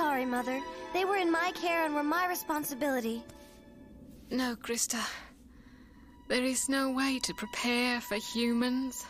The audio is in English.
Sorry, Mother. They were in my care and were my responsibility. No, Crysta. There is no way to prepare for humans.